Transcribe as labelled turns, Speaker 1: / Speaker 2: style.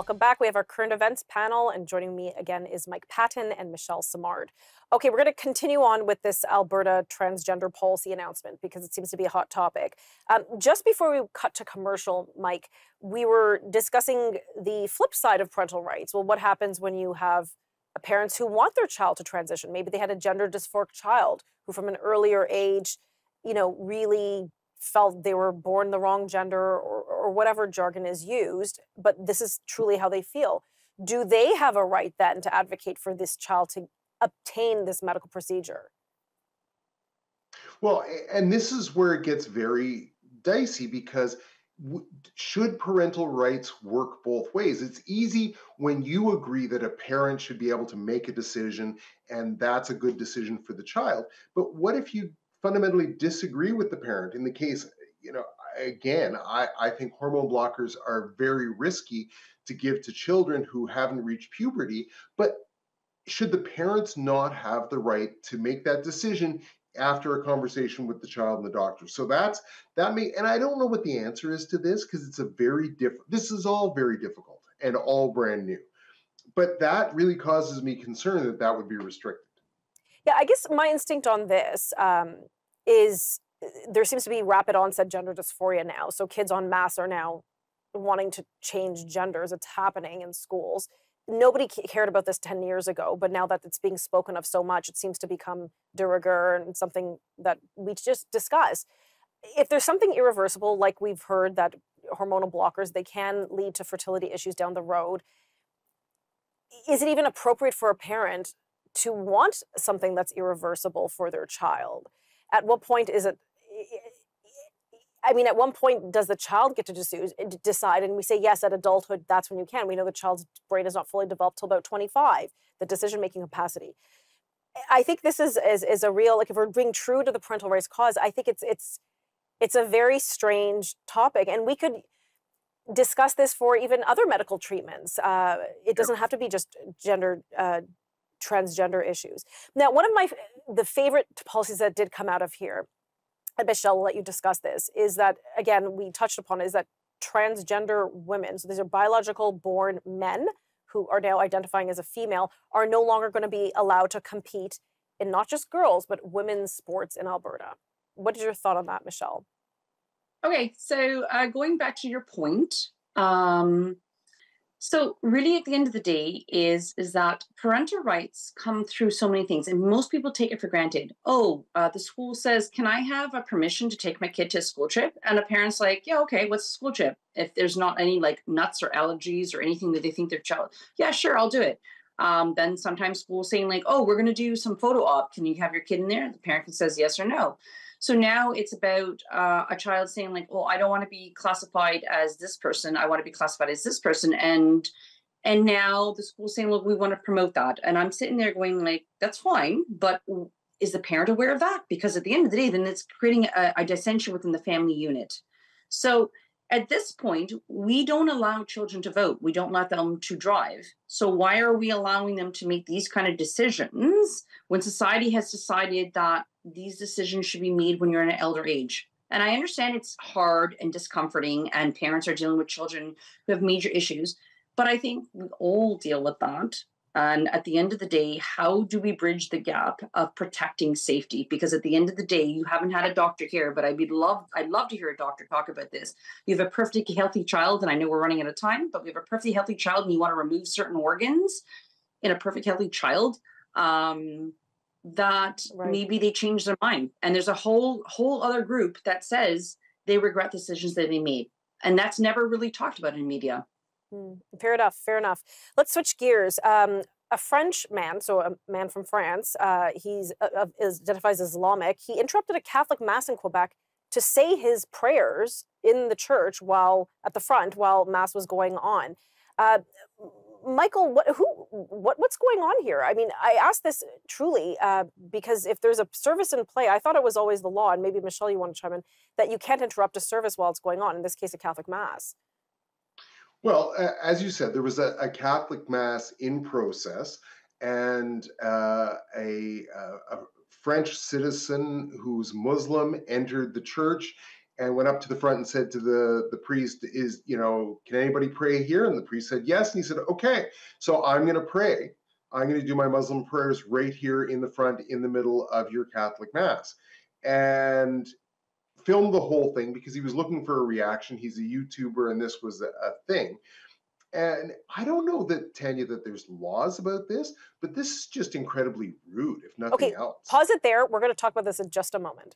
Speaker 1: welcome back. We have our current events panel, and joining me again is Mike Patton and Michelle Simard. Okay, we're going to continue on with this Alberta transgender policy announcement because it seems to be a hot topic. Um, just before we cut to commercial, Mike, we were discussing the flip side of parental rights. Well, what happens when you have parents who want their child to transition? Maybe they had a gender dysphoric child who, from an earlier age, you know, really felt they were born the wrong gender or, or whatever jargon is used, but this is truly how they feel. Do they have a right then to advocate for this child to obtain this medical procedure?
Speaker 2: Well, and this is where it gets very dicey because should parental rights work both ways? It's easy when you agree that a parent should be able to make a decision and that's a good decision for the child. But what if you fundamentally disagree with the parent in the case you know again I, I think hormone blockers are very risky to give to children who haven't reached puberty but should the parents not have the right to make that decision after a conversation with the child and the doctor? So that's that may and i don't know what the answer is to this because it's a very different this is all very difficult and all brand new. But that really causes me concern that that would be restricted
Speaker 1: yeah, I guess my instinct on this um, is uh, there seems to be rapid onset gender dysphoria now. So kids on mass are now wanting to change genders. It's happening in schools. Nobody cared about this 10 years ago, but now that it's being spoken of so much, it seems to become de rigueur and something that we just discuss. If there's something irreversible, like we've heard that hormonal blockers, they can lead to fertility issues down the road. Is it even appropriate for a parent to want something that's irreversible for their child? At what point is it? I mean, at one point, does the child get to decide? And we say, yes, at adulthood, that's when you can. We know the child's brain is not fully developed till about 25, the decision making capacity. I think this is, is, is a real, like, if we're being true to the parental rights cause, I think it's, it's, it's a very strange topic. And we could, discuss this for even other medical treatments. Uh, it doesn't have to be just gender uh, transgender issues. Now, one of my the favorite policies that did come out of here, and Michelle will let you discuss this, is that again we touched upon is that transgender women, so these are biological born men who are now identifying as a female, are no longer going to be allowed to compete in not just girls but women's sports in Alberta. What is your thought on that, Michelle?
Speaker 3: Okay, so uh, going back to your point, um, so really at the end of the day is is that parental rights come through so many things and most people take it for granted. Oh, uh, the school says, "Can I have a permission to take my kid to a school trip?" And a parent's like, "Yeah, okay, what's a school trip?" If there's not any like nuts or allergies or anything that they think their child, "Yeah, sure, I'll do it." Um, then sometimes schools saying like, "Oh, we're going to do some photo op. Can you have your kid in there?" The parent can says yes or no. So now it's about uh, a child saying like, "Oh, I don't want to be classified as this person. I want to be classified as this person," and and now the school's saying, "Look, we want to promote that." And I'm sitting there going like, "That's fine, but is the parent aware of that? Because at the end of the day, then it's creating a, a dissension within the family unit. So at this point, we don't allow children to vote. We don't let them to drive. So why are we allowing them to make these kind of decisions when society has decided that these decisions should be made when you're in an elder age. And I understand it's hard and discomforting, and parents are dealing with children who have major issues, but I think we all deal with that. And at the end of the day, how do we bridge the gap of protecting safety? Because at the end of the day, you haven't had a doctor here, but I'd be love I'd love to hear a doctor talk about this. You have a perfectly healthy child, and I know we're running out of time, but we have a perfectly healthy child, and you want to remove certain organs in a perfect healthy child. Um, that right. maybe they change their mind and there's a whole whole other group that says they regret decisions that they made and that's never really talked about in media
Speaker 1: mm, fair enough fair enough let's switch gears um, a french man so a man from france uh, he's uh, is, identifies as islamic he interrupted a catholic mass in quebec to say his prayers in the church while at the front while mass was going on uh, Michael, what, who, what, what's going on here? I mean, I ask this truly uh, because if there's a service in play, I thought it was always the law, and maybe Michelle, you want to chime in, that you can't interrupt a service while it's going on. In this case, a Catholic mass.
Speaker 2: Well, as you said, there was a, a Catholic mass in process, and uh, a, a French citizen who's Muslim entered the church and went up to the front and said to the the priest is you know can anybody pray here? And the priest said yes. And he said okay so i'm going to pray. I'm going to do my muslim prayers right here in the front in the middle of your catholic mass. And filmed the whole thing because he was looking for a reaction he's a youtuber and this was a, a thing and I don't know that Tanya that there's laws about this, but this is just incredibly rude, if nothing
Speaker 1: Okay,
Speaker 2: else.
Speaker 1: Pause it there. We're going to talk about this in just a moment.